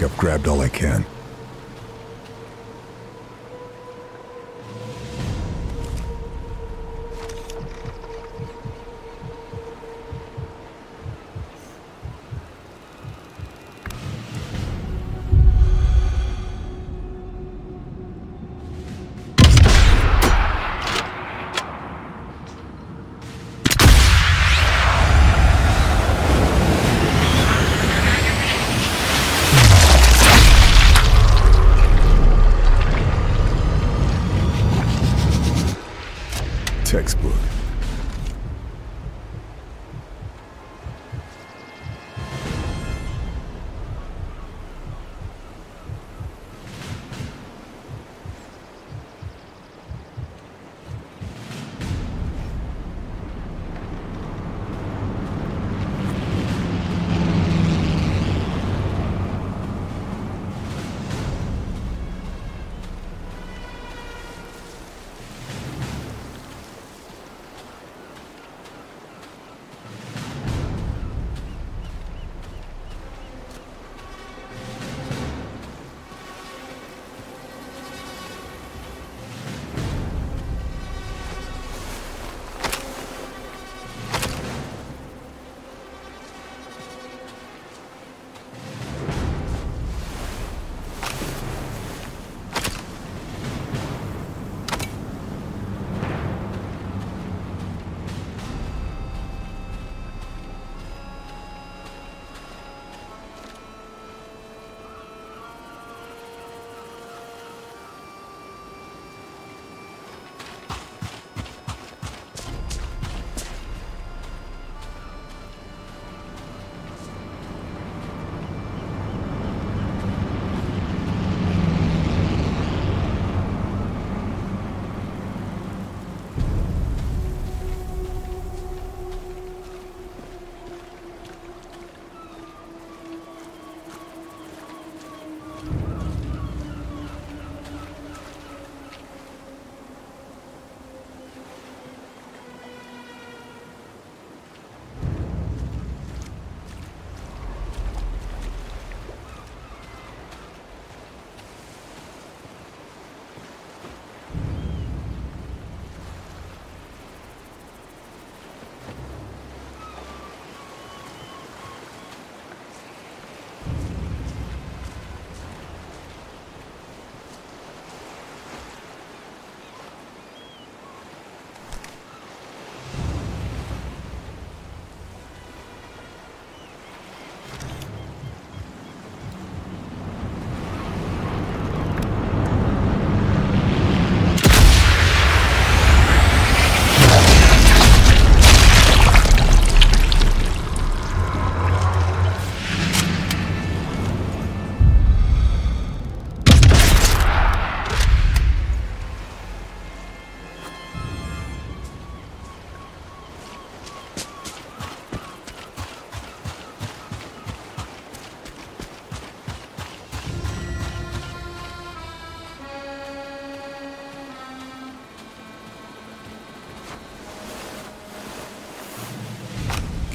I've grabbed all I can.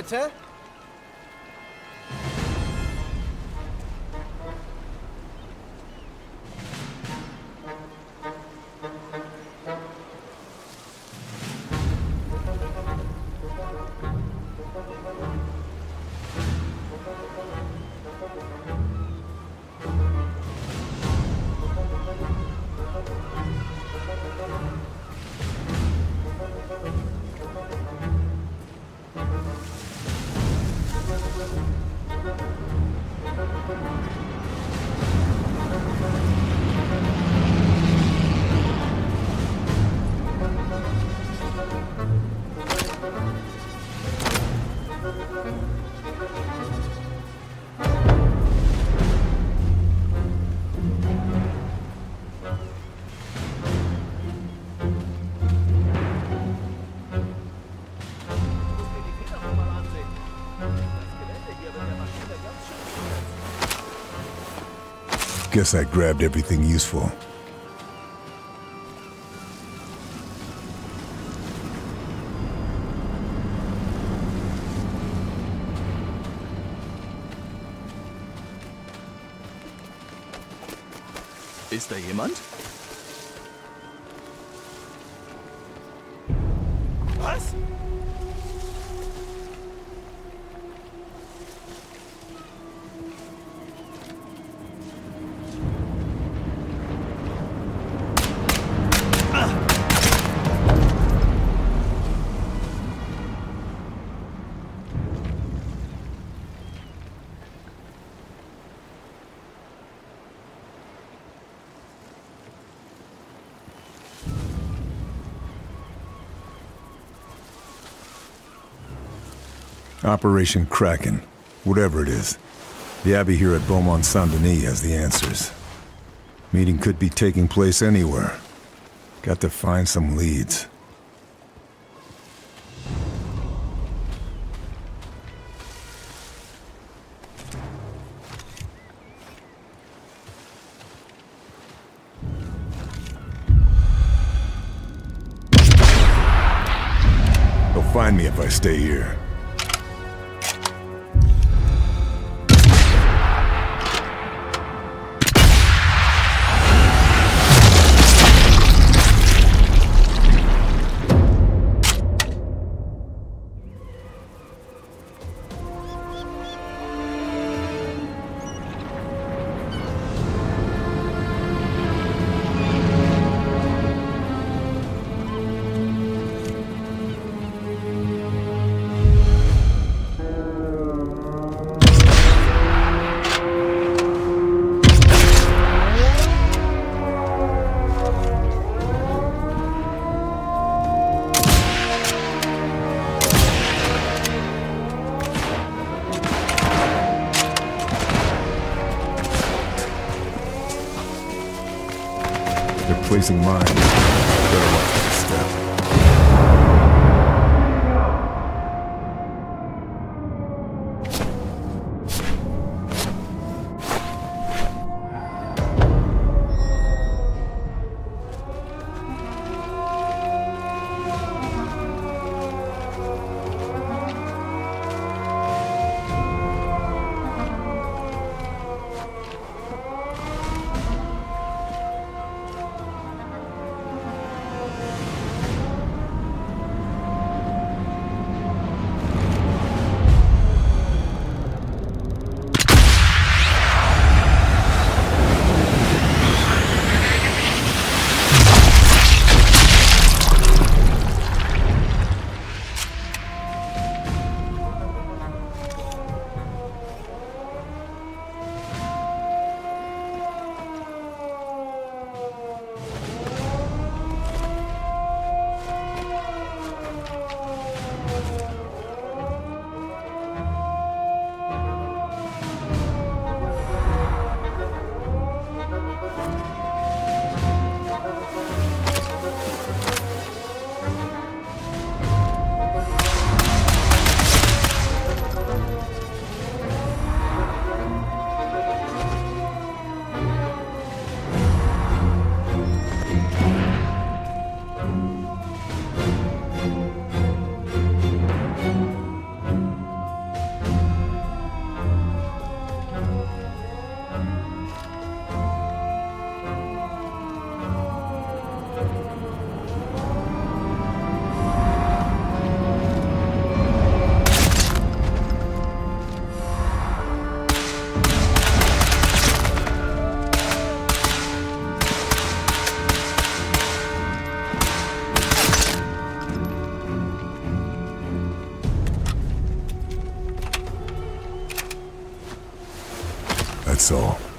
Evet he. Guess I grabbed everything useful. Ist da jemand? Operation Kraken. Whatever it is. The Abbey here at Beaumont Saint-Denis has the answers. Meeting could be taking place anywhere. Got to find some leads. They'll find me if I stay here. They're placing That's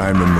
time to move.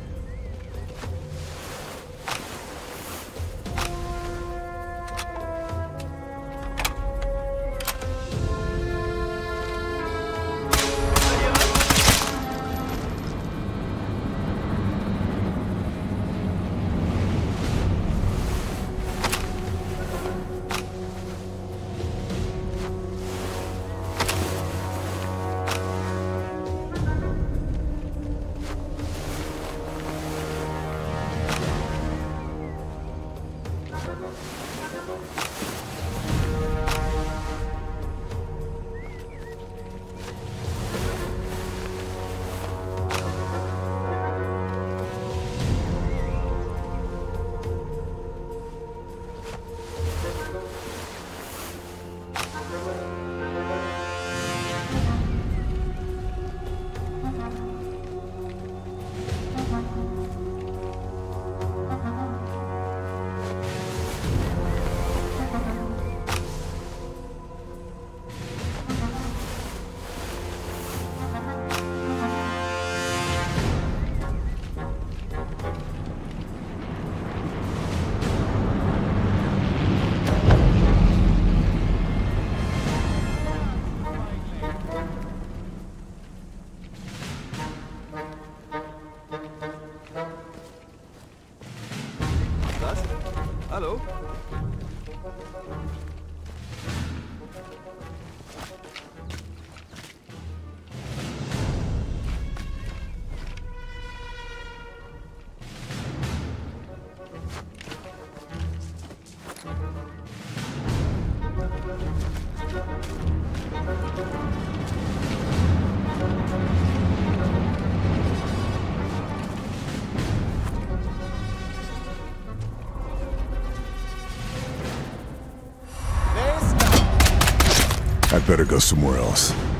Thank you. Better go somewhere else.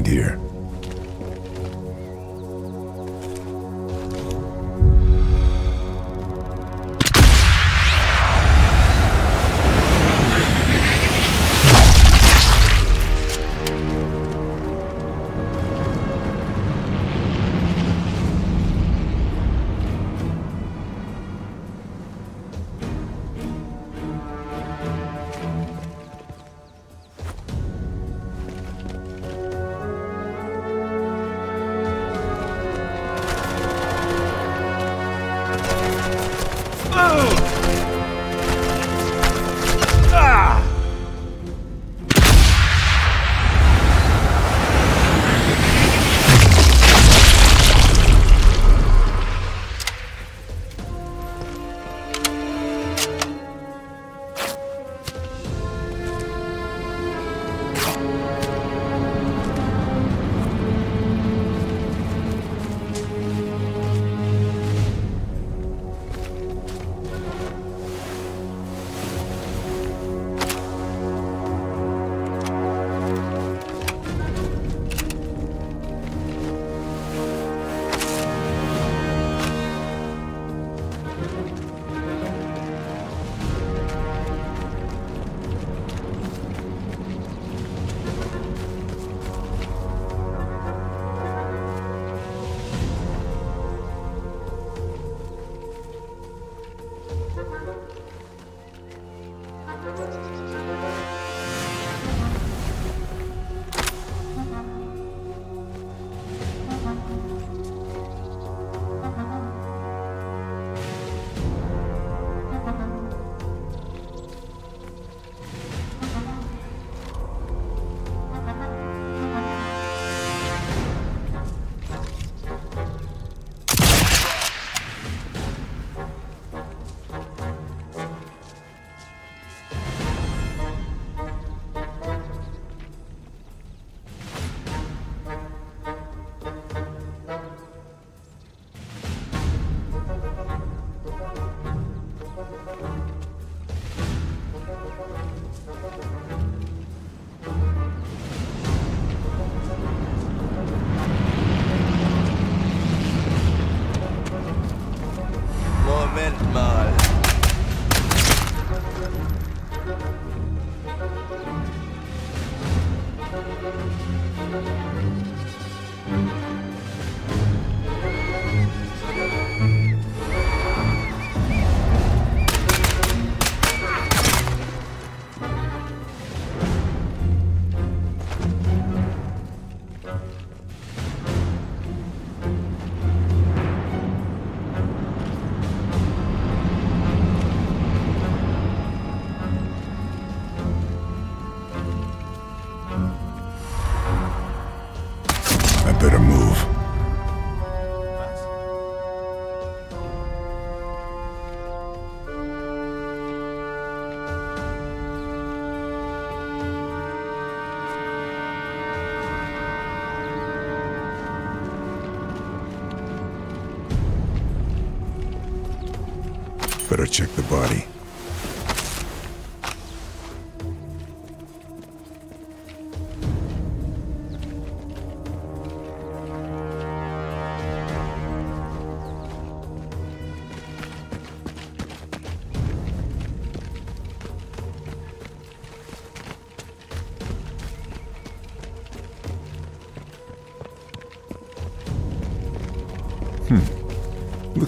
Find here.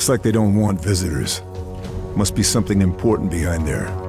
Looks like they don't want visitors. Must be something important behind there.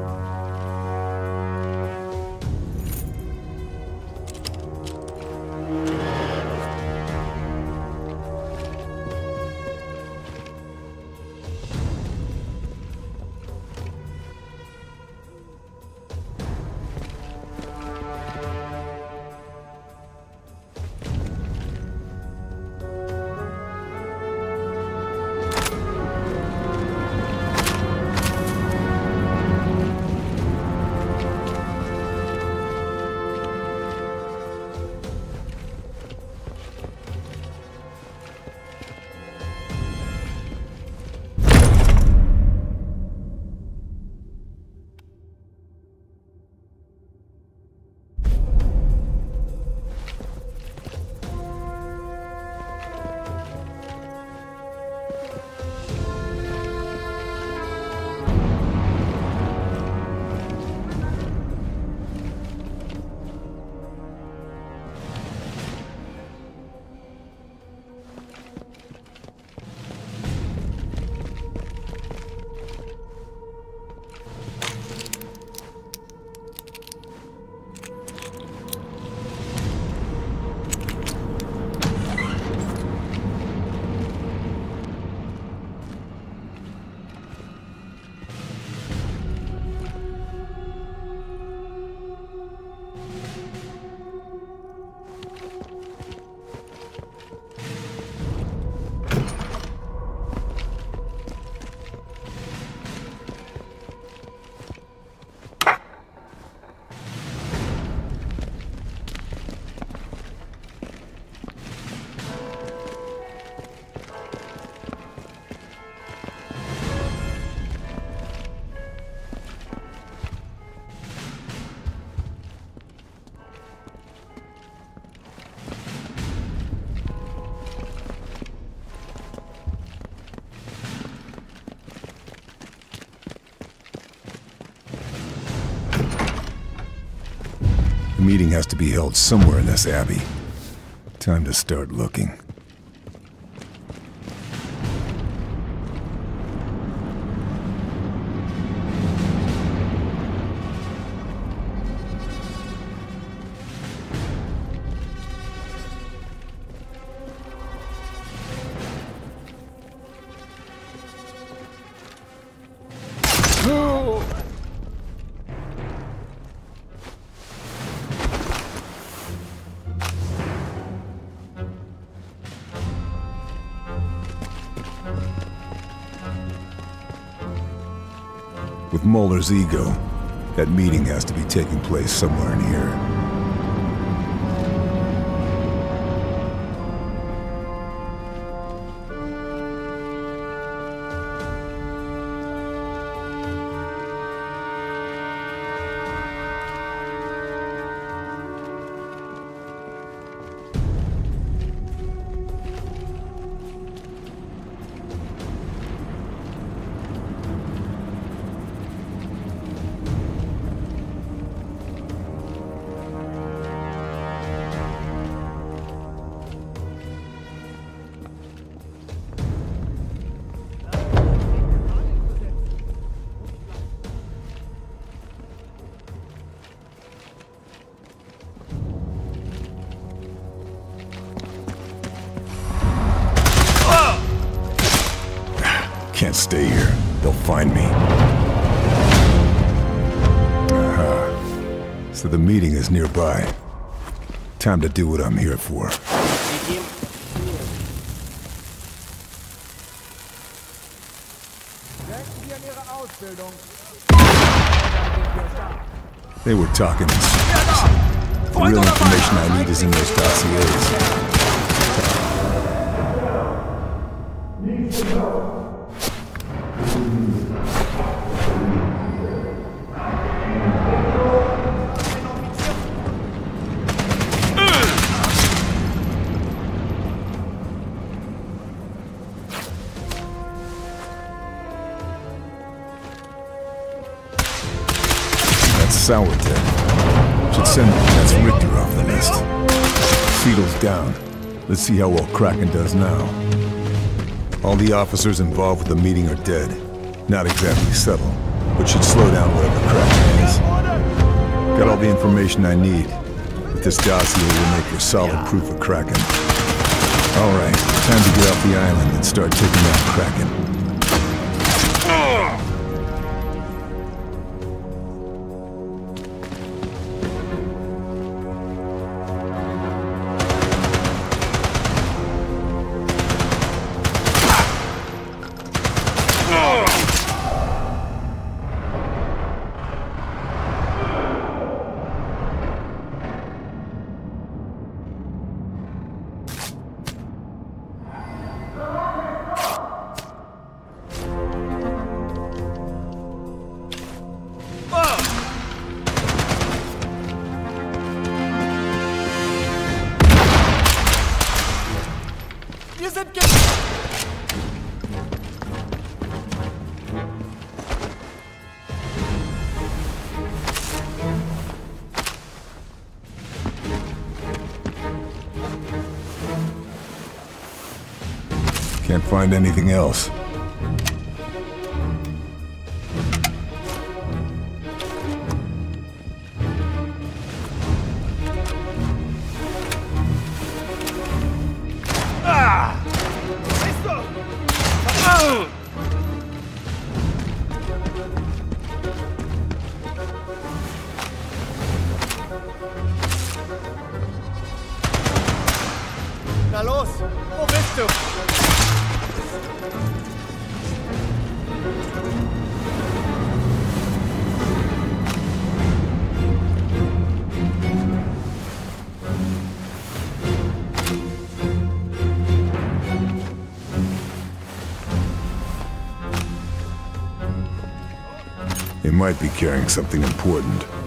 Meeting has to be held somewhere in this abbey. Time to start looking. Möller's ego, that meeting has to be taking place somewhere in here. Can't stay here. They'll find me. Aha. So the meeting is nearby. Time to do what I'm here for. They were talking. The real information I need is in those dossiers. Let's see how well Kraken does now. All the officers involved with the meeting are dead. Not exactly subtle, but should slow down whatever Kraken is. Got all the information I need. With this dossier will make for solid proof of Kraken. Alright, time to get off the island and start taking out Kraken. Find anything else. Na los, wo bist du? They might be carrying something important.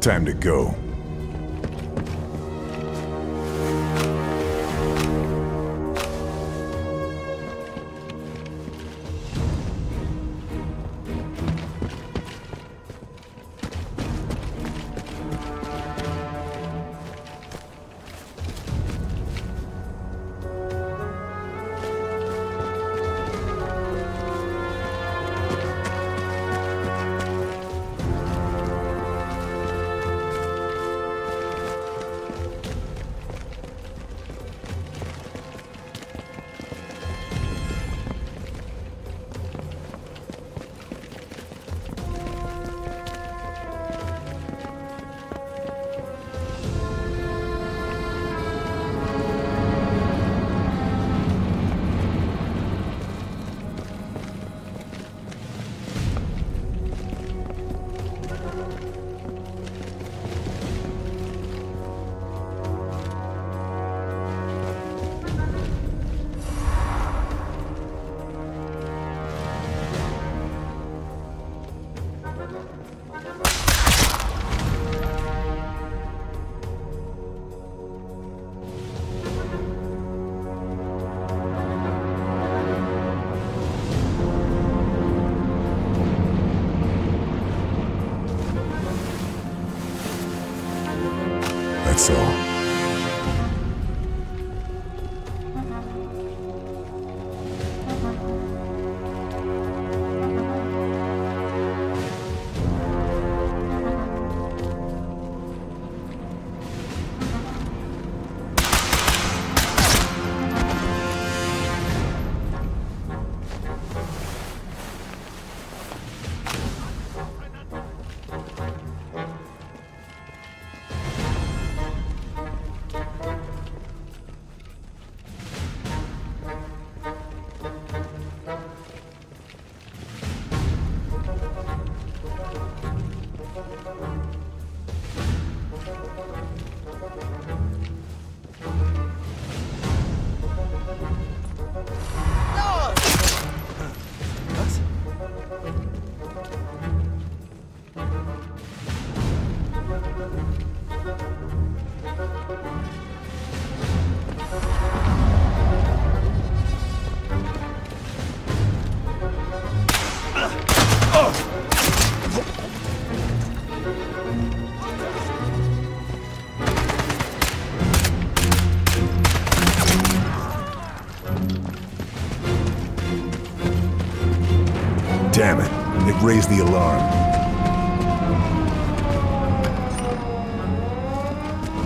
Time to go. Damn it. It raised the alarm.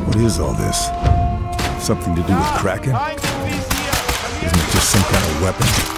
What is all this? Something to do with Kraken? Isn't it just some kind of weapon?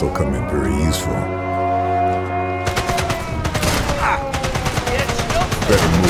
This'll come in very useful. Ah! Better move.